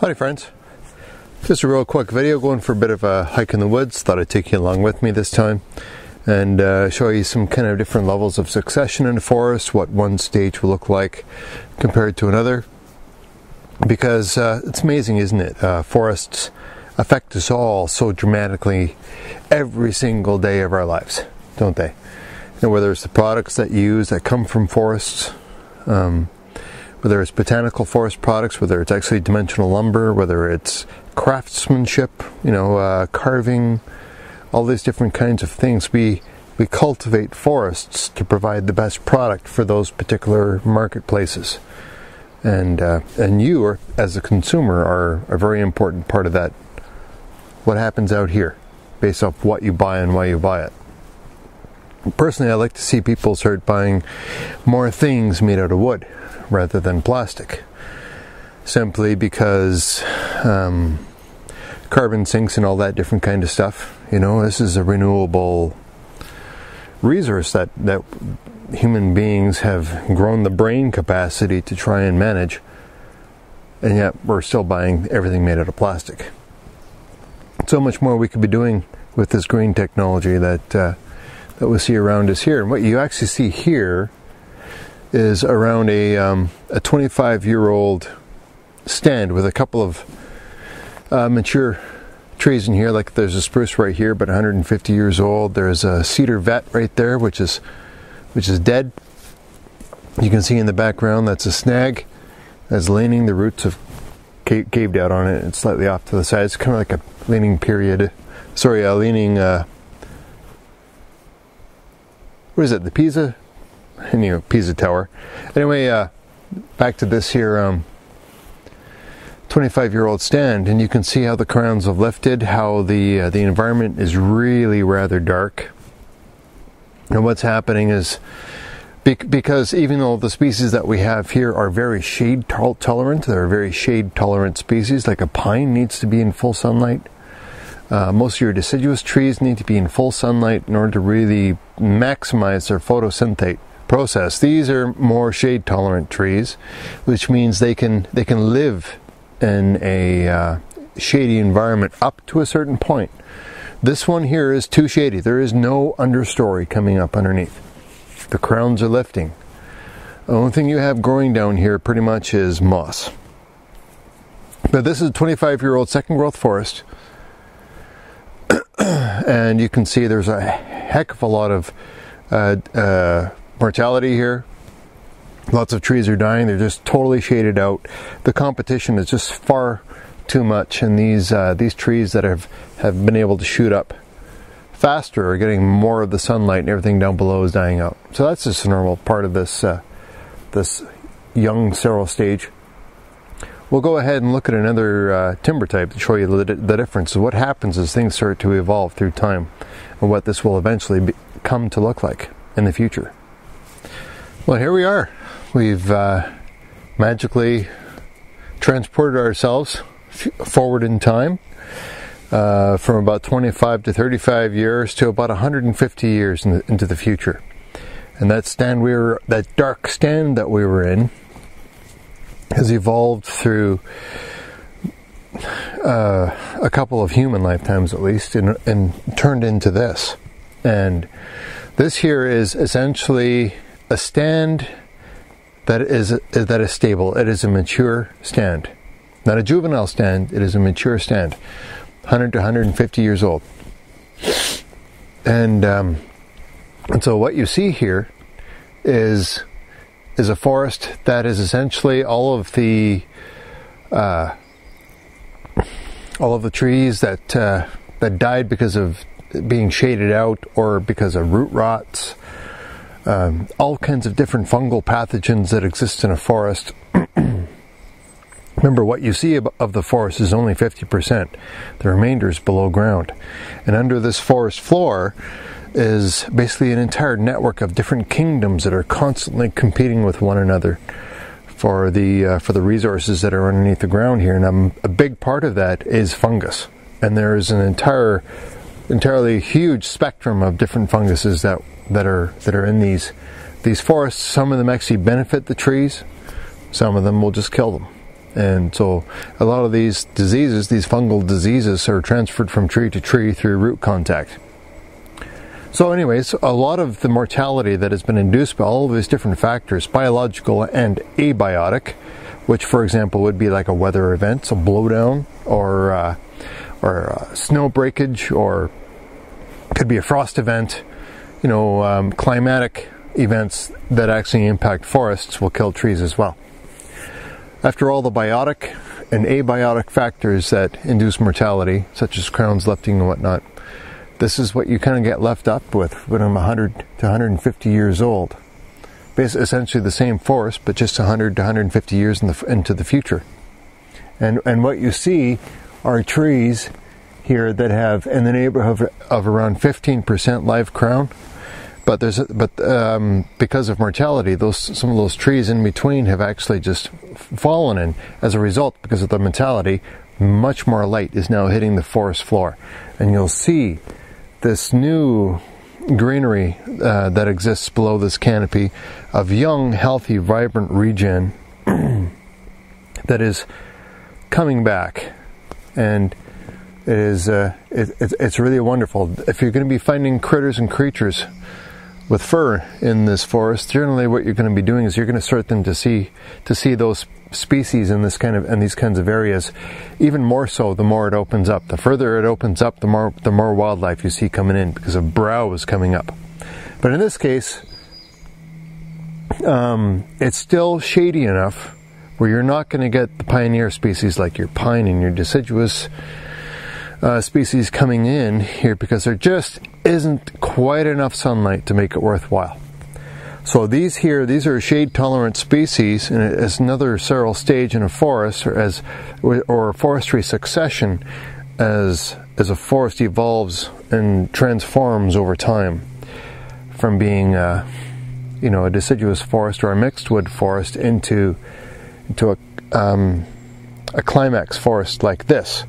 Howdy friends. Just a real quick video going for a bit of a hike in the woods. Thought I'd take you along with me this time and uh, show you some kind of different levels of succession in the forest, what one stage will look like compared to another. Because uh, it's amazing, isn't it? Uh, forests affect us all so dramatically every single day of our lives, don't they? And whether it's the products that you use that come from forests, um, whether it's botanical forest products, whether it's actually dimensional lumber, whether it's craftsmanship, you know, uh, carving, all these different kinds of things. We we cultivate forests to provide the best product for those particular marketplaces, and uh, and you, are, as a consumer, are a very important part of that. What happens out here, based off what you buy and why you buy it. Personally, I like to see people start buying more things made out of wood rather than plastic. Simply because um, carbon sinks and all that different kind of stuff. You know, this is a renewable resource that, that human beings have grown the brain capacity to try and manage, and yet we're still buying everything made out of plastic. So much more we could be doing with this green technology that uh, that we see around us here. And what you actually see here is around a, um, a 25 year old stand with a couple of uh, mature trees in here. Like there's a spruce right here, but 150 years old. There's a cedar vet right there, which is which is dead. You can see in the background that's a snag that's leaning. The roots have caved out on it. It's slightly off to the side. It's kind of like a leaning period. Sorry, a leaning. Uh, what is it? The Pisa you know, Pisa Tower. Anyway, uh, back to this here um, 25 year old stand, and you can see how the crowns have lifted, how the uh, the environment is really rather dark. And what's happening is because even though the species that we have here are very shade tolerant, they're very shade tolerant species, like a pine needs to be in full sunlight. Uh, most of your deciduous trees need to be in full sunlight in order to really maximize their photosynthate process. These are more shade tolerant trees, which means they can they can live in a uh, shady environment up to a certain point. This one here is too shady. There is no understory coming up underneath. The crowns are lifting. The only thing you have growing down here pretty much is moss. But this is a 25 year old second growth forest. And you can see there's a heck of a lot of uh, uh, mortality here. Lots of trees are dying. They're just totally shaded out. The competition is just far too much, and these uh, these trees that have have been able to shoot up faster are getting more of the sunlight, and everything down below is dying out. So that's just a normal part of this uh, this young seral stage. We'll go ahead and look at another uh, timber type to show you the, the difference. What happens as things start to evolve through time, and what this will eventually be, come to look like in the future. Well, here we are. We've uh, magically transported ourselves forward in time uh, from about 25 to 35 years to about 150 years in the, into the future. And that stand we were, that dark stand that we were in, has evolved through uh, a couple of human lifetimes at least, and, and turned into this. And this here is essentially a stand that is that is stable. It is a mature stand, not a juvenile stand. It is a mature stand, 100 to 150 years old. And um, and so what you see here is is a forest that is essentially all of the uh, all of the trees that uh, that died because of being shaded out or because of root rots um, all kinds of different fungal pathogens that exist in a forest. Remember, what you see of the forest is only 50%. The remainder is below ground. And under this forest floor is basically an entire network of different kingdoms that are constantly competing with one another for the uh, for the resources that are underneath the ground here. And um, a big part of that is fungus. And there is an entire entirely huge spectrum of different funguses that that are that are in these these forests. Some of them actually benefit the trees. Some of them will just kill them. And so a lot of these diseases, these fungal diseases, are transferred from tree to tree through root contact. So, anyways, a lot of the mortality that has been induced by all of these different factors, biological and abiotic, which, for example, would be like a weather event, so blowdown, or uh, or uh, snow breakage, or could be a frost event, you know, um, climatic events that actually impact forests will kill trees as well. After all the biotic and abiotic factors that induce mortality, such as crowns lifting and whatnot, this is what you kind of get left up with when I'm 100 to 150 years old. Basically, essentially the same forest, but just 100 to 150 years in the, into the future. And, and what you see are trees here that have in the neighborhood of, around 15% live crown. But there's but um, because of mortality, those some of those trees in between have actually just fallen, and as a result, because of the mortality, much more light is now hitting the forest floor, and you'll see this new greenery uh, that exists below this canopy of young, healthy, vibrant regen that is coming back, and it is uh, it, it's really wonderful. If you're going to be finding critters and creatures with fur in this forest, generally what you're going to be doing is you're going to start them to see to see those species in this kind of in these kinds of areas. Even more so, the more it opens up. The further it opens up, the more the more wildlife you see coming in because a browse is coming up. But in this case, um, it's still shady enough where you're not going to get the pioneer species like your pine and your deciduous uh, species coming in here because they're just isn't quite enough sunlight to make it worthwhile. So these here, these are shade tolerant species, and it's another seral stage in a forest, or as or forestry succession, as as a forest evolves and transforms over time, from being a, you know a deciduous forest or a mixed wood forest into into a um, a climax forest like this,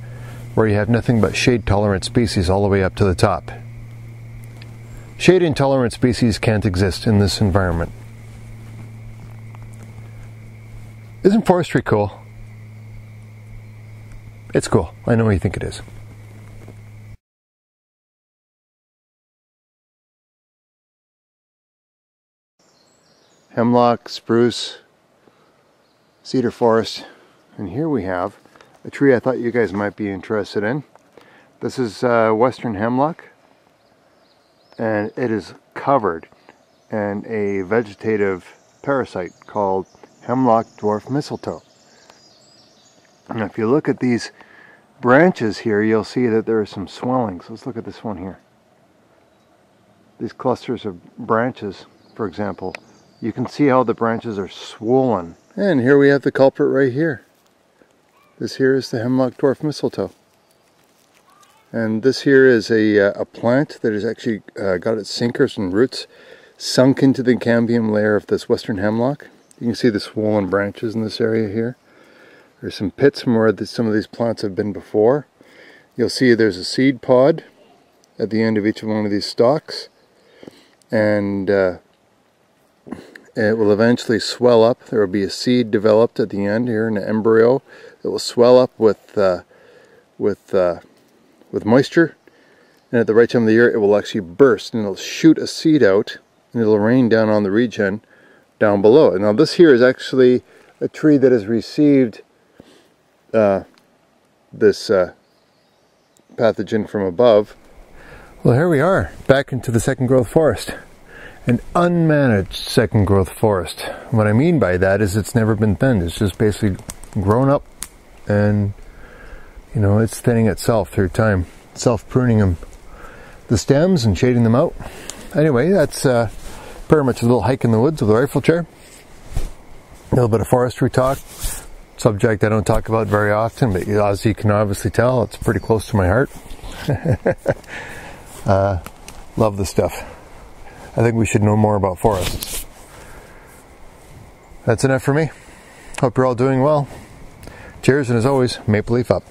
where you have nothing but shade tolerant species all the way up to the top. Shade intolerant species can't exist in this environment. Isn't forestry cool? It's cool. I know you think it is. Hemlock, spruce, cedar forest, and here we have a tree I thought you guys might be interested in. This is uh, western hemlock and it is covered in a vegetative parasite called hemlock dwarf mistletoe. And if you look at these branches here, you'll see that there are some swellings. Let's look at this one here. These clusters of branches, for example, you can see how the branches are swollen. And here we have the culprit right here. This here is the hemlock dwarf mistletoe. And this here is a, uh, a plant that has actually uh, got its sinkers and roots sunk into the cambium layer of this western hemlock. You can see the swollen branches in this area here. There's some pits from where some of these plants have been before. You'll see there's a seed pod at the end of each one of these stalks. And uh, it will eventually swell up. There will be a seed developed at the end here, an embryo It will swell up with, uh, with uh, with moisture and at the right time of the year it will actually burst and it'll shoot a seed out and it'll rain down on the regen down below. Now this here is actually a tree that has received uh, this uh, pathogen from above. Well here we are back into the second growth forest. An unmanaged second growth forest. What I mean by that is it's never been thinned. It's just basically grown up and you know, it's thinning itself through time, self pruning them, the stems and shading them out. Anyway, that's uh, pretty much a little hike in the woods with a Riflechair. A little bit of forestry talk, subject I don't talk about very often, but as you can obviously tell, it's pretty close to my heart. uh, love the stuff. I think we should know more about forests. That's enough for me. Hope you're all doing well. Cheers, and as always, Maple Leaf up.